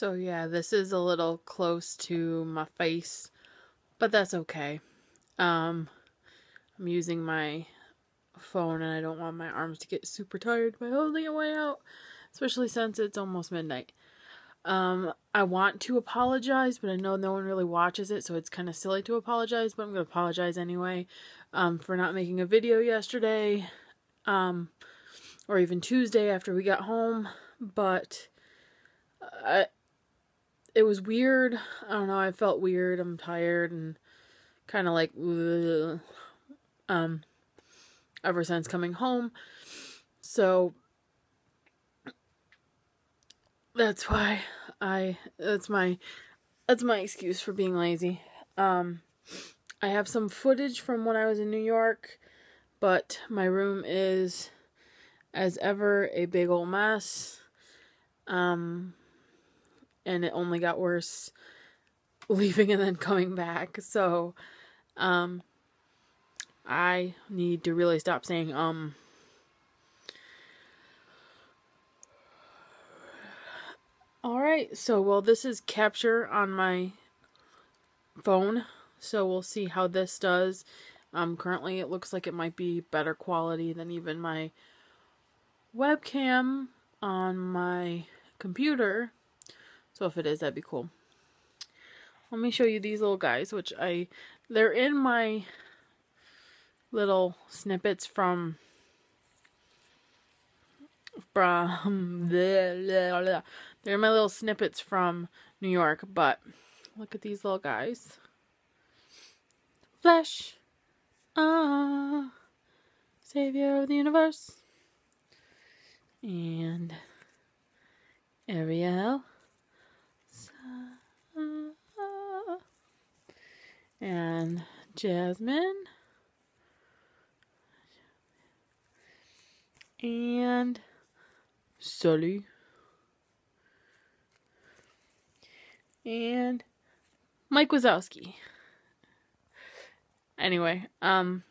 So yeah, this is a little close to my face, but that's okay. Um, I'm using my phone and I don't want my arms to get super tired by holding it way out, especially since it's almost midnight. Um, I want to apologize, but I know no one really watches it, so it's kind of silly to apologize, but I'm going to apologize anyway, um, for not making a video yesterday, um, or even Tuesday after we got home, but, I, it was weird. I don't know, I felt weird, I'm tired, and kind of like, ugh, um, ever since coming home, so, that's why I that's my that's my excuse for being lazy. Um I have some footage from when I was in New York, but my room is as ever a big old mess. Um and it only got worse leaving and then coming back. So um I need to really stop saying um Alright, so well this is capture on my phone, so we'll see how this does. Um, currently it looks like it might be better quality than even my webcam on my computer. So if it is, that'd be cool. Let me show you these little guys, which I, they're in my little snippets from from the they're my little snippets from New York, but look at these little guys. Flash, ah, savior of the universe, and Ariel, and Jasmine, and Sully. And Mike Wazowski. Anyway, um